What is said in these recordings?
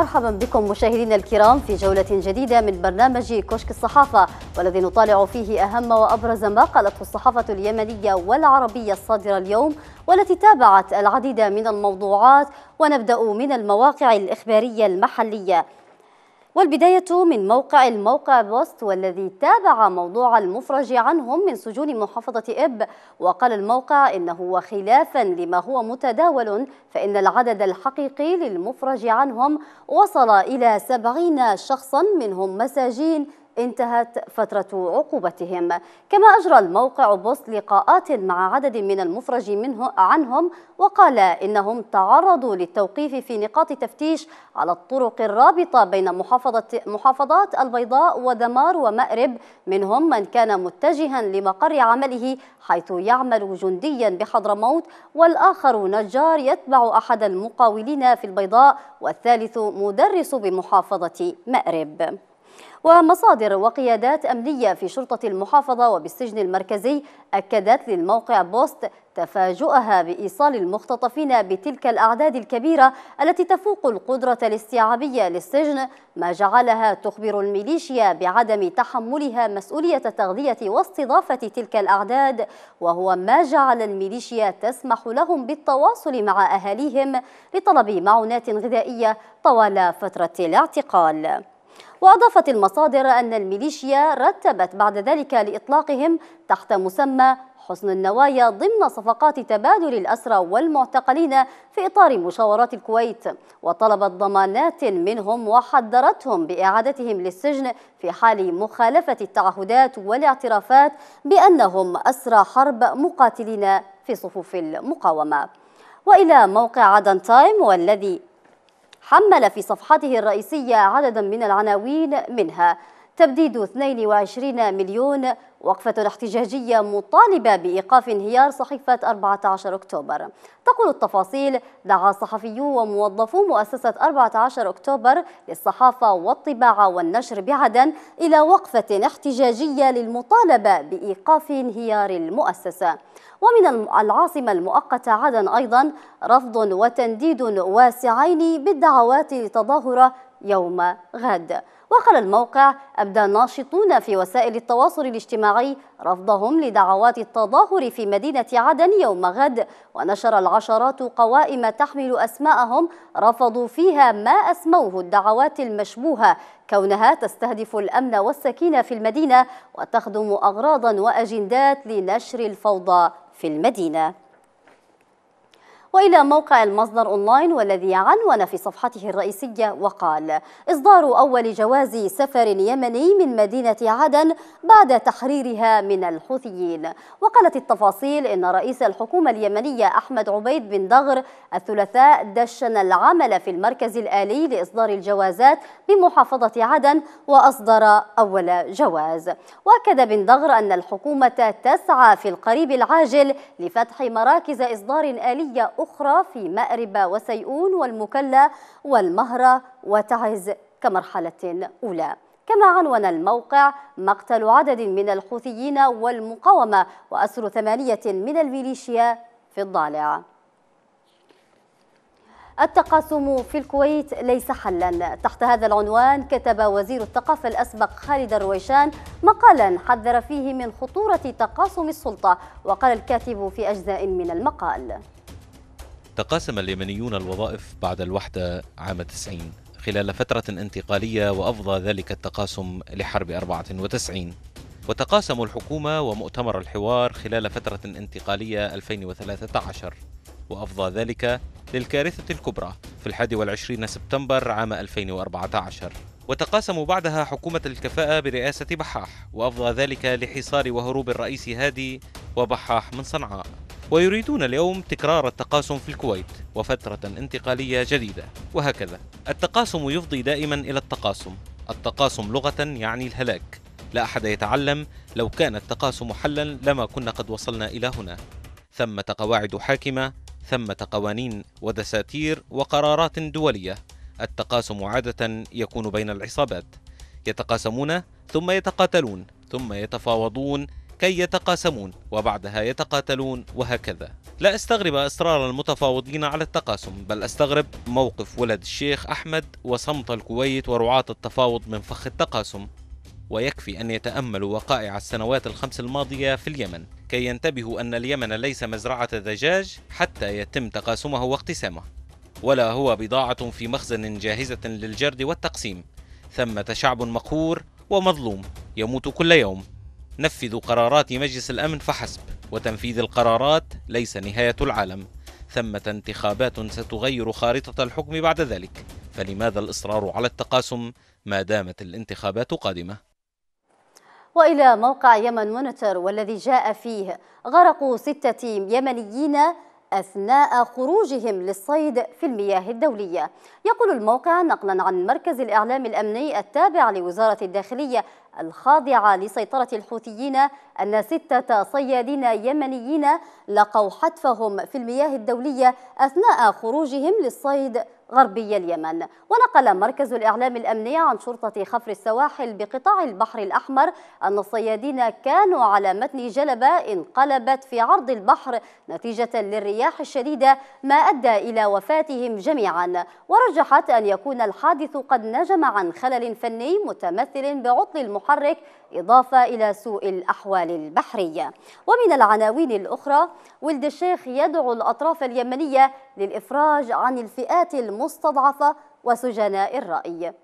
مرحبا بكم مشاهدينا الكرام في جولة جديدة من برنامج كشك الصحافة والذي نطالع فيه أهم وأبرز ما قالته الصحافة اليمنية والعربية الصادرة اليوم والتي تابعت العديد من الموضوعات ونبدأ من المواقع الإخبارية المحلية. والبداية من موقع الموقع بوست والذي تابع موضوع المفرج عنهم من سجون محافظة إب. وقال الموقع إنه وخلافا لما هو متداول فإن العدد الحقيقي للمفرج عنهم وصل إلى سبعين شخصا منهم مساجين انتهت فترة عقوبتهم. كما أجرى الموقع بوست لقاءات مع عدد من المفرج منه عنهم وقال إنهم تعرضوا للتوقيف في نقاط تفتيش على الطرق الرابطة بين محافظة محافظات البيضاء ودمار ومأرب. منهم من كان متجها لمقر عمله حيث يعمل جنديا بحضرموت والآخر نجار يتبع أحد المقاولين في البيضاء والثالث مدرس بمحافظة مأرب. ومصادر وقيادات أمنية في شرطة المحافظة وبالسجن المركزي أكدت للموقع بوست تفاجؤها بإيصال المختطفين بتلك الأعداد الكبيرة التي تفوق القدرة الاستيعابية للسجن ما جعلها تخبر الميليشيا بعدم تحملها مسؤولية تغذية واستضافة تلك الأعداد وهو ما جعل الميليشيا تسمح لهم بالتواصل مع أهاليهم لطلب معونات غذائية طوال فترة الاعتقال. وأضافت المصادر أن الميليشيا رتبت بعد ذلك لإطلاقهم تحت مسمى حسن النوايا ضمن صفقات تبادل الأسرى والمعتقلين في إطار مشاورات الكويت وطلبت ضمانات منهم وحذرتهم بإعادتهم للسجن في حال مخالفة التعهدات والاعترافات بأنهم أسرى حرب مقاتلين في صفوف المقاومة. وإلى موقع عدن تايم والذي حمل في صفحته الرئيسية عددا من العناوين منها تبديد 22 مليون وقفة احتجاجية مطالبة بإيقاف انهيار صحيفة 14 أكتوبر. تقول التفاصيل دعا صحفيو وموظفو مؤسسة 14 أكتوبر للصحافة والطباعة والنشر بعدن إلى وقفة احتجاجية للمطالبة بإيقاف انهيار المؤسسة. ومن العاصمة المؤقتة عدن أيضا رفض وتنديد واسعين بالدعوات لتظاهرة يوم غد. وقال الموقع أبدى ناشطون في وسائل التواصل الاجتماعي رفضهم لدعوات التظاهر في مدينة عدن يوم غد. ونشر العشرات قوائم تحمل أسماءهم رفضوا فيها ما أسموه الدعوات المشبوهة كونها تستهدف الأمن والسكينة في المدينة وتخدم أغراضا وأجندات لنشر الفوضى في المدينة. وإلى موقع المصدر أونلاين والذي عنون في صفحته الرئيسية وقال إصدار أول جواز سفر يمني من مدينة عدن بعد تحريرها من الحوثيين وقالت التفاصيل إن رئيس الحكومة اليمنية أحمد عبيد بن دغر الثلاثاء دشن العمل في المركز الآلي لإصدار الجوازات بمحافظة عدن وأصدر أول جواز. وأكد بن دغر أن الحكومة تسعى في القريب العاجل لفتح مراكز إصدار آلية أخرى في مأرب وسيئون والمكلا والمهرة وتعز كمرحلة أولى. كما عنون الموقع مقتل عدد من الحوثيين والمقاومة وأسر ثمانية من الميليشيا في الضالع. التقاسم في الكويت ليس حلا. تحت هذا العنوان كتب وزير الثقافة الأسبق خالد الرويشان مقالا حذر فيه من خطورة تقاسم السلطة وقال الكاتب في أجزاء من المقال. تقاسم اليمنيون الوظائف بعد الوحدة عام 90 خلال فترة انتقالية وأفضى ذلك التقاسم لحرب 94 وتقاسموا الحكومة ومؤتمر الحوار خلال فترة انتقالية 2013 وأفضى ذلك للكارثة الكبرى في الحادي والعشرين سبتمبر عام 2014 وتقاسموا بعدها حكومة الكفاءة برئاسة بحاح. وأفضى ذلك لحصار وهروب الرئيس هادي وبحاح من صنعاء. ويريدون اليوم تكرار التقاسم في الكويت وفترة انتقالية جديدة. وهكذا التقاسم يفضي دائما إلى التقاسم. التقاسم لغة يعني الهلاك. لا أحد يتعلم لو كان التقاسم حلا لما كنا قد وصلنا إلى هنا. ثمة قواعد حاكمة ثمة قوانين ودساتير وقرارات دولية. التقاسم عادة يكون بين العصابات. يتقاسمون ثم يتقاتلون ثم يتفاوضون كي يتقاسمون وبعدها يتقاتلون وهكذا. لا أستغرب أسرار المتفاوضين على التقاسم بل أستغرب موقف ولد الشيخ أحمد وصمت الكويت ورعاة التفاوض من فخ التقاسم. ويكفي أن يتأملوا وقائع السنوات الخمس الماضية في اليمن كي ينتبهوا أن اليمن ليس مزرعة دجاج حتى يتم تقاسمه واقتسامه. ولا هو بضاعة في مخزن جاهزة للجرد والتقسيم. ثمة شعب مقهور ومظلوم يموت كل يوم. نفذوا قرارات مجلس الأمن فحسب وتنفيذ القرارات ليس نهاية العالم. ثمة انتخابات ستغير خارطة الحكم بعد ذلك. فلماذا الإصرار على التقاسم ما دامت الانتخابات قادمة؟ وإلى موقع يمن مونيتور والذي جاء فيه غرق ستة يمنيين أثناء خروجهم للصيد في المياه الدولية. يقول الموقع نقلا عن مركز الإعلام الأمني التابع لوزارة الداخلية الخاضعة لسيطرة الحوثيين أن ستة صيادين يمنيين لقوا حتفهم في المياه الدولية أثناء خروجهم للصيد غربي اليمن. ونقل مركز الإعلام الأمني عن شرطة خفر السواحل بقطاع البحر الأحمر أن الصيادين كانوا على متن جلبة انقلبت في عرض البحر نتيجة للرياح الشديدة ما أدى إلى وفاتهم جميعا. ورجحت أن يكون الحادث قد نجم عن خلل فني متمثل بعطل المحرك إضافة إلى سوء الأحوال البحرية. ومن العناوين الأخرى ولد الشيخ يدعو الأطراف اليمنية للإفراج عن الفئات المستضعفة وسجناء الرأي.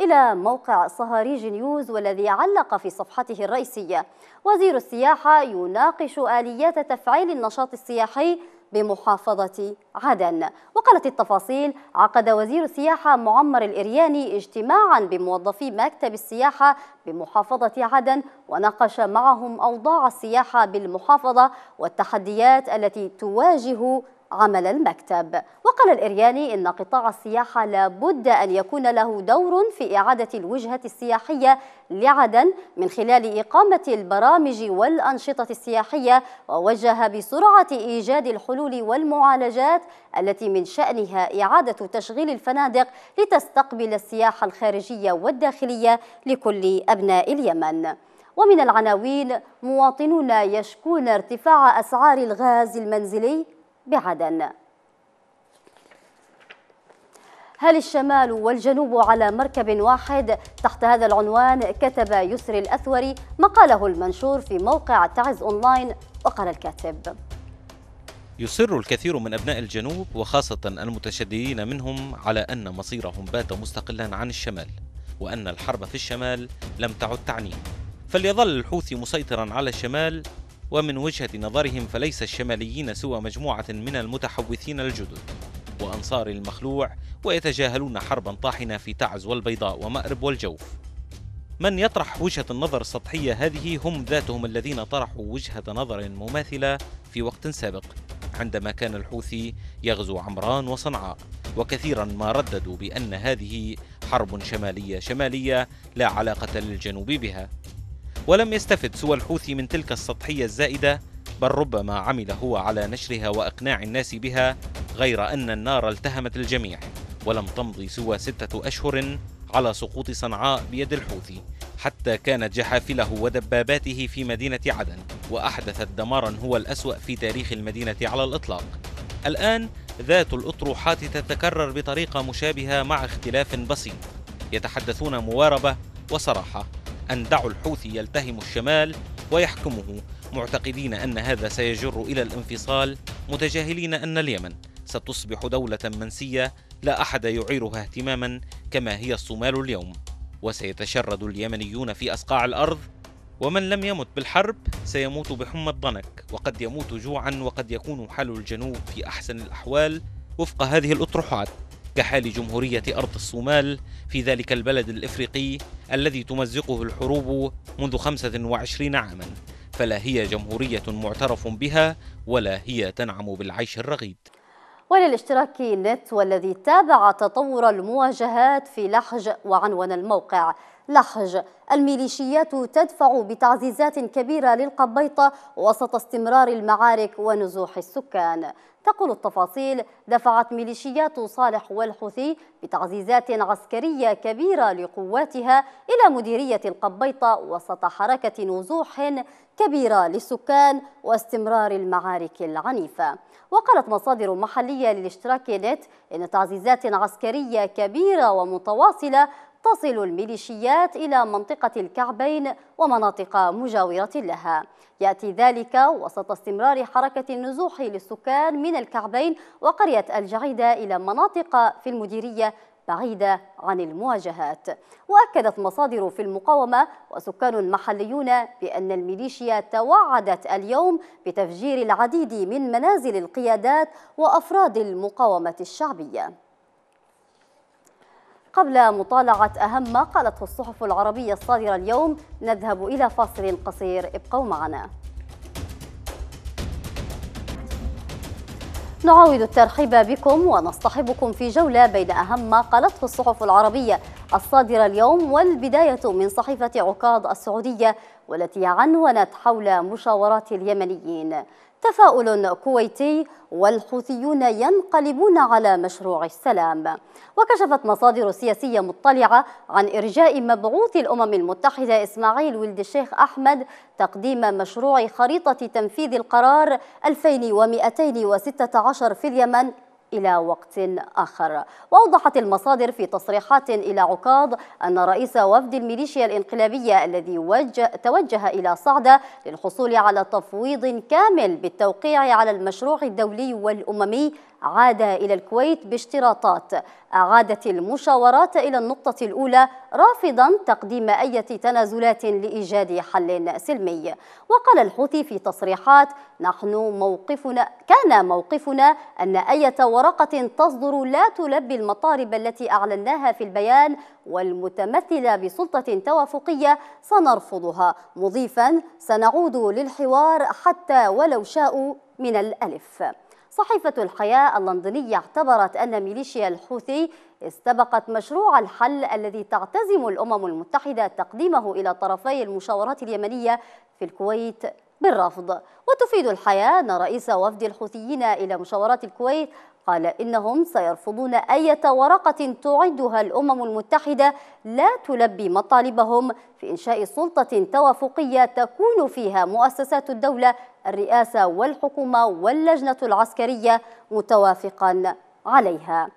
إلى موقع صهاريج نيوز والذي علق في صفحته الرئيسية وزير السياحة يناقش آليات تفعيل النشاط السياحي بمحافظة عدن. وقالت التفاصيل عقد وزير السياحة معمر الإرياني اجتماعا بموظفي مكتب السياحة بمحافظة عدن وناقش معهم أوضاع السياحة بالمحافظة والتحديات التي تواجه عمل المكتب. وقال الإرياني إن قطاع السياحة لابد أن يكون له دور في إعادة الوجهة السياحية لعدن من خلال إقامة البرامج والأنشطة السياحية ووجه بسرعة إيجاد الحلول والمعالجات التي من شأنها إعادة تشغيل الفنادق لتستقبل السياحة الخارجية والداخلية لكل أبناء اليمن. ومن العناوين مواطنون يشكون ارتفاع أسعار الغاز المنزلي بعدن هل الشمال والجنوب على مركب واحد تحت هذا العنوان؟ كتب يسري الأثوري مقاله المنشور في موقع تعز أونلاين وقال الكاتب. يصر الكثير من أبناء الجنوب وخاصة المتشددين منهم على أن مصيرهم بات مستقلا عن الشمال وأن الحرب في الشمال لم تعد تعنيه فليظل الحوثي مسيطرا على الشمال ومن وجهة نظرهم فليس الشماليين سوى مجموعة من المتحوثين الجدد وأنصار المخلوع ويتجاهلون حربا طاحنة في تعز والبيضاء ومأرب والجوف. من يطرح وجهة النظر السطحية هذه هم ذاتهم الذين طرحوا وجهة نظر مماثلة في وقت سابق عندما كان الحوثي يغزو عمران وصنعاء وكثيرا ما رددوا بأن هذه حرب شمالية شمالية لا علاقة للجنوب بها. ولم يستفد سوى الحوثي من تلك السطحية الزائدة بل ربما عمل هو على نشرها وإقناع الناس بها غير أن النار التهمت الجميع ولم تمضي سوى ستة أشهر على سقوط صنعاء بيد الحوثي حتى كانت جحافله ودباباته في مدينة عدن وأحدثت دمارا هو الأسوأ في تاريخ المدينة على الإطلاق. الآن ذات الأطروحات تتكرر بطريقة مشابهة مع اختلاف بسيط يتحدثون مواربة وصراحة. أن دعوا الحوثي يلتهم الشمال ويحكمه. معتقدين أن هذا سيجر إلى الانفصال متجاهلين أن اليمن ستصبح دولة منسية لا أحد يعيرها اهتماما كما هي الصومال اليوم. وسيتشرد اليمنيون في أصقاع الأرض ومن لم يمت بالحرب سيموت بحمى الضنك. وقد يموت جوعا وقد يكون حال الجنوب في أحسن الأحوال وفق هذه الأطروحات. كحال جمهورية أرض الصومال في ذلك البلد الإفريقي الذي تمزقه الحروب منذ 25 عاما. فلا هي جمهورية معترف بها ولا هي تنعم بالعيش الرغيد. وللاشتراك نت والذي تابع تطور المواجهات في لحج وعنون الموقع. لحج الميليشيات تدفع بتعزيزات كبيرة للقبيطة وسط استمرار المعارك ونزوح السكان. تقول التفاصيل دفعت ميليشيات صالح والحوثي بتعزيزات عسكرية كبيرة لقواتها إلى مديرية القبيطة وسط حركة نزوح كبيرة للسكان واستمرار المعارك العنيفة. وقالت مصادر محلية للاشتراك نت إن تعزيزات عسكرية كبيرة ومتواصلة تصل الميليشيات إلى منطقة الكعبين ومناطق مجاورة لها. يأتي ذلك وسط استمرار حركة النزوح للسكان من الكعبين وقرية الجعيدة إلى مناطق في المديرية بعيدة عن المواجهات. وأكدت مصادر في المقاومة وسكان محليون بأن الميليشيا توعدت اليوم بتفجير العديد من منازل القيادات وأفراد المقاومة الشعبية. قبل مطالعة أهم ما قالته الصحف العربية الصادرة اليوم نذهب إلى فاصل قصير. ابقوا معنا. نعاود الترحيب بكم ونصطحبكم في جولة بين أهم ما قالته الصحف العربية الصادرة اليوم والبداية من صحيفة عكاظ السعودية والتي عنونت حول مشاورات اليمنيين. تفاؤل كويتي والحوثيون ينقلبون على مشروع السلام. وكشفت مصادر سياسية مطلعة عن إرجاء مبعوث الأمم المتحدة إسماعيل ولد الشيخ أحمد تقديم مشروع خريطة تنفيذ القرار 2216 في اليمن إلى وقت آخر. وأوضحت المصادر في تصريحات إلى عكاظ أن رئيس وفد الميليشيا الإنقلابية الذي وجه توجه إلى صعدة للحصول على تفويض كامل بالتوقيع على المشروع الدولي والأممي عاد إلى الكويت باشتراطات. أعادت المشاورات إلى النقطة الأولى رافضا تقديم أي تنازلات لإيجاد حل سلمي. وقال الحوثي في تصريحات نحن موقفنا كان موقفنا أن أي ورقة تصدر لا تلبي المطالب التي أعلناها في البيان والمتمثلة بسلطة توافقية سنرفضها. مضيفا سنعود للحوار حتى ولو شاءوا من الألف. صحيفة الحياة اللندنية اعتبرت أن ميليشيا الحوثي استبقت مشروع الحل الذي تعتزم الأمم المتحدة تقديمه إلى طرفي المشاورات اليمنية في الكويت. بالرفض. وتفيد الحياة. أن رئيس وفد الحوثيين إلى مشاورات الكويت قال إنهم سيرفضون أي ورقة تعدها الأمم المتحدة لا تلبي مطالبهم في إنشاء سلطة توافقية تكون فيها مؤسسات الدولة الرئاسة والحكومة واللجنة العسكرية متوافقا عليها.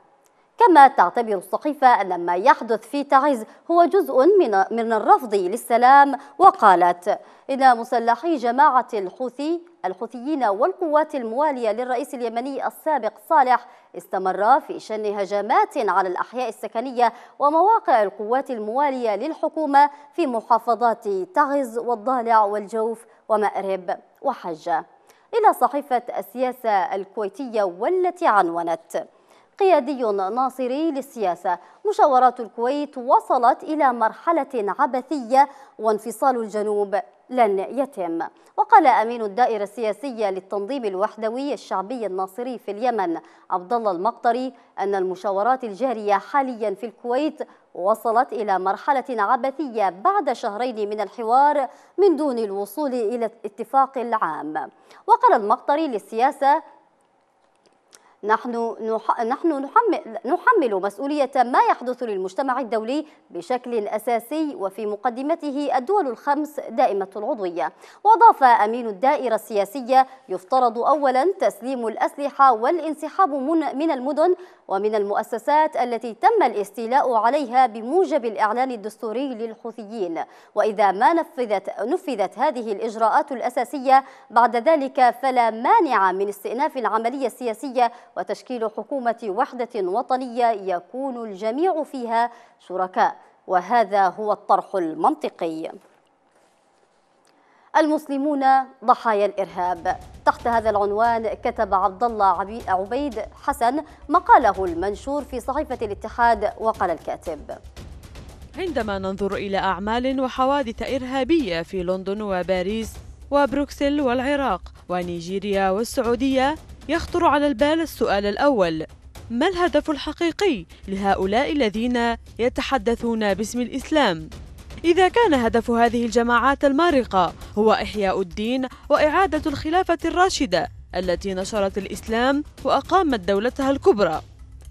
كما تعتبر الصحيفة أن ما يحدث في تعز هو جزء من من الرفض للسلام وقالت إن مسلحي جماعة الحوثي الحوثيين والقوات الموالية للرئيس اليمني السابق صالح استمر في شن هجمات على الأحياء السكنية ومواقع القوات الموالية للحكومة في محافظات تعز والضالع والجوف ومأرب وحجة إلى صحيفة السياسة الكويتية والتي عنونت. قيادي ناصري للسياسة. مشاورات الكويت وصلت إلى مرحلة عبثية وانفصال الجنوب لن يتم. وقال أمين الدائرة السياسية للتنظيم الوحدوي الشعبي الناصري في اليمن عبد الله المقطري أن المشاورات الجارية حاليا في الكويت وصلت إلى مرحلة عبثية بعد شهرين من الحوار من دون الوصول إلى الاتفاق العام. وقال المقطري للسياسة نحن نحن نحمل, نحمل مسؤولية ما يحدث للمجتمع الدولي بشكل أساسي وفي مقدمته الدول الخمس دائمة العضوية. وأضاف أمين الدائرة السياسية يفترض أولا تسليم الأسلحة والانسحاب من المدن ومن المؤسسات التي تم الاستيلاء عليها بموجب الإعلان الدستوري للحوثيين. وإذا ما نفذت, نفذت هذه الإجراءات الأساسية بعد ذلك فلا مانع من استئناف العملية السياسية وتشكيل حكومة وحدة وطنية يكون الجميع فيها شركاء. وهذا هو الطرح المنطقي. المسلمون ضحايا الإرهاب. تحت هذا العنوان كتب عبد الله عبيد حسن مقاله المنشور في صحيفة الاتحاد وقال الكاتب. عندما ننظر إلى أعمال وحوادث إرهابية في لندن وباريس وبروكسل والعراق ونيجيريا والسعودية يخطر على البال السؤال الأول ما الهدف الحقيقي لهؤلاء الذين يتحدثون باسم الإسلام؟ إذا كان هدف هذه الجماعات المارقة هو إحياء الدين وإعادة الخلافة الراشدة التي نشرت الإسلام وأقامت دولتها الكبرى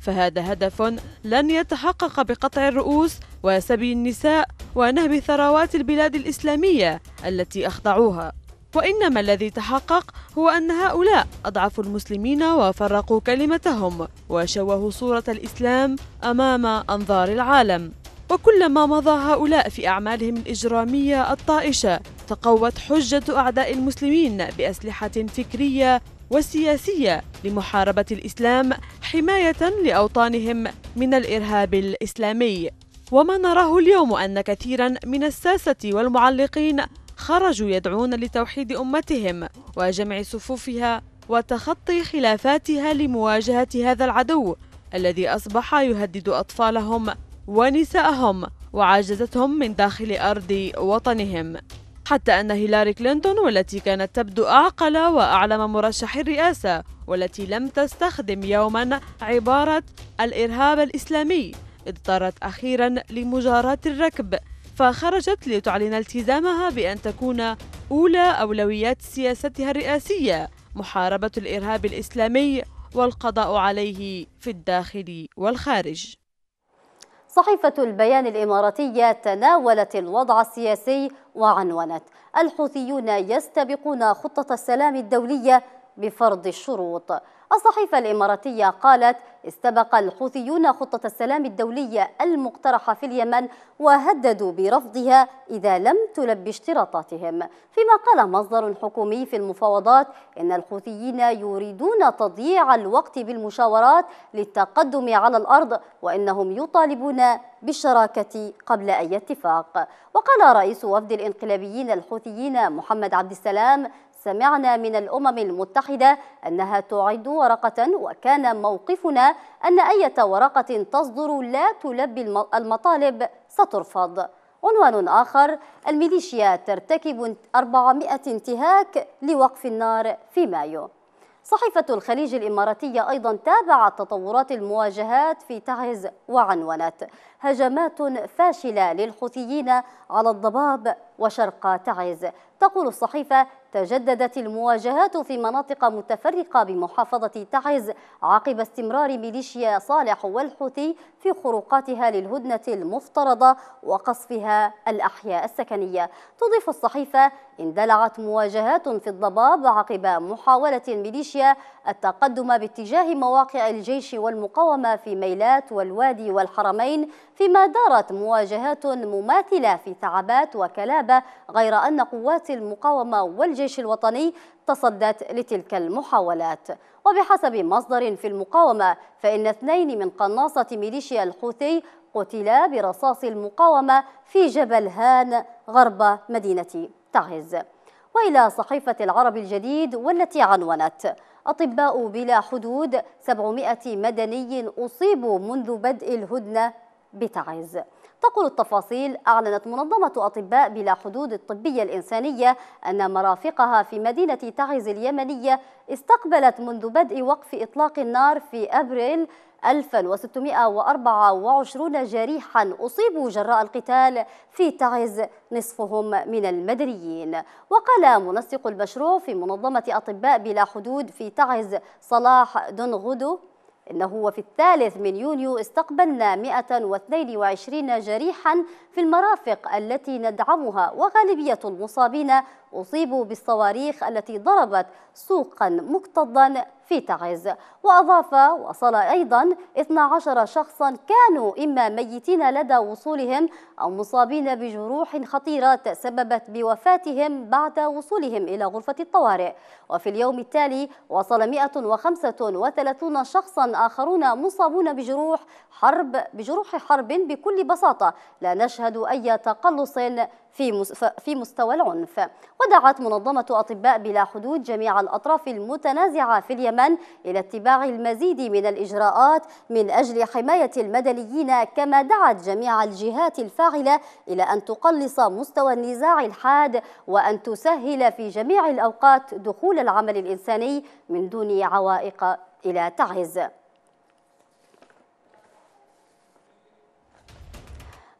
فهذا هدف لن يتحقق بقطع الرؤوس وسبي النساء ونهب ثروات البلاد الإسلامية التي أخضعوها وإنما الذي تحقق هو أن هؤلاء أضعفوا المسلمين وفرقوا كلمتهم وشوهوا صورة الإسلام أمام أنظار العالم. وكلما مضى هؤلاء في أعمالهم الإجرامية الطائشة تقوت حجة أعداء المسلمين بأسلحة فكرية وسياسية لمحاربة الإسلام حماية لأوطانهم من الإرهاب الإسلامي. وما نراه اليوم أن كثيرا من الساسة والمعلقين خرجوا يدعون لتوحيد أمتهم وجمع صفوفها وتخطي خلافاتها لمواجهة هذا العدو الذي أصبح يهدد أطفالهم ونساءهم وعجزتهم من داخل أرض وطنهم. حتى أن هيلاري كلينتون والتي كانت تبدو أعقل وأعلم مرشح الرئاسة والتي لم تستخدم يوما عبارة الإرهاب الإسلامي اضطرت أخيرا لمجاراة الركب فخرجت لتعلن التزامها بأن تكون أولى أولويات سياستها الرئاسية محاربة الإرهاب الإسلامي والقضاء عليه في الداخل والخارج. صحيفة البيان الإماراتية تناولت الوضع السياسي وعنونت. الحوثيون يستبقون خطة السلام الدولية بفرض الشروط. الصحيفة الإماراتية قالت استبق الحوثيون خطة السلام الدولية المقترحة في اليمن وهددوا برفضها إذا لم تلبي اشتراطاتهم. فيما قال مصدر حكومي في المفاوضات إن الحوثيين يريدون تضييع الوقت بالمشاورات للتقدم على الأرض وإنهم يطالبون بالشراكة قبل أي اتفاق. وقال رئيس وفد الانقلابيين الحوثيين محمد عبد السلام سمعنا من الأمم المتحدة أنها تعد ورقة وكان موقفنا أن أي ورقة تصدر لا تلبي المطالب سترفض. عنوان آخر الميليشيا ترتكب 400 انتهاك لوقف النار في مايو. صحيفة الخليج الإماراتية أيضا تابعت تطورات المواجهات في تعز وعنونت هجمات فاشلة للحوثيين على الضباب وشرق تعز. تقول الصحيفة تجددت المواجهات في مناطق متفرقة بمحافظة تعز عقب استمرار ميليشيا صالح والحوثي في خروقاتها للهدنة المفترضة وقصفها الأحياء السكنية. تضيف الصحيفة اندلعت مواجهات في الضباب عقب محاولة الميليشيا التقدم باتجاه مواقع الجيش والمقاومة في ميلات والوادي والحرمين فيما دارت مواجهات مماثلة في ثعبات وكلابة غير أن قوات المقاومة والجيش الوطني تصدت لتلك المحاولات. وبحسب مصدر في المقاومة فإن اثنين من قناصة ميليشيا الحوثي قتلا برصاص المقاومة في جبل هان غرب مدينة تعز وإلى صحيفة العرب الجديد والتي عنونت أطباء بلا حدود 700 مدني أصيبوا منذ بدء الهدنة بتعز تقول التفاصيل أعلنت منظمة أطباء بلا حدود الطبية الإنسانية أن مرافقها في مدينة تعز اليمنية استقبلت منذ بدء وقف إطلاق النار في أبريل 1624 جريحا أصيبوا جراء القتال في تعز نصفهم من المدنيين. وقال منسق المشروع في منظمة أطباء بلا حدود في تعز صلاح دنغدو إنه في الثالث من يونيو استقبلنا 122 جريحا في المرافق التي ندعمها وغالبية المصابين أصيبوا بالصواريخ التي ضربت سوقا مكتظا في تعز. وأضاف وصل أيضا 12 شخصا كانوا إما ميتين لدى وصولهم أو مصابين بجروح خطيرة تسببت بوفاتهم بعد وصولهم إلى غرفة الطوارئ. وفي اليوم التالي وصل 135 شخصا آخرون مصابون بجروح حرب بجروح حرب بكل بساطة. لا نشهد أي تقلص في في مستوى العنف. ودعت منظمة أطباء بلا حدود جميع الأطراف المتنازعة في اليمن إلى اتباع المزيد من الإجراءات من أجل حماية المدنيين كما دعت جميع الجهات الفاعلة إلى أن تقلص مستوى النزاع الحاد وأن تسهل في جميع الأوقات دخول العمل الإنساني من دون عوائق إلى تعز.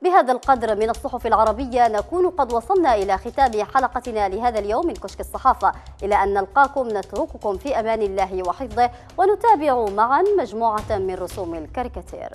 بهذا القدر من الصحف العربية نكون قد وصلنا إلى ختام حلقتنا لهذا اليوم من كشك الصحافة. إلى أن نلقاكم نترككم في أمان الله وحفظه ونتابع معا مجموعة من رسوم الكاريكاتير.